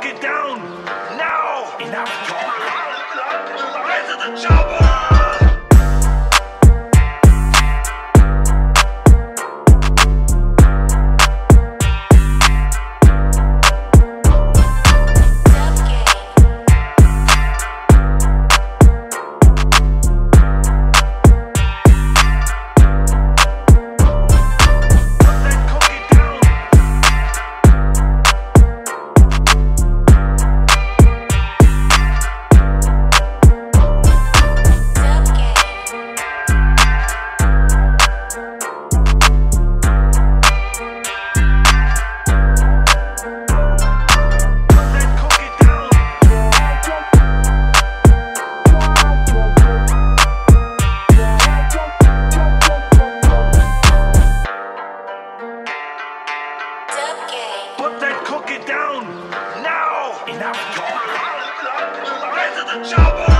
cookie down now. Enough talk. Get to the chopper. Put that cookie down now. Enough talk. Get to the chopper.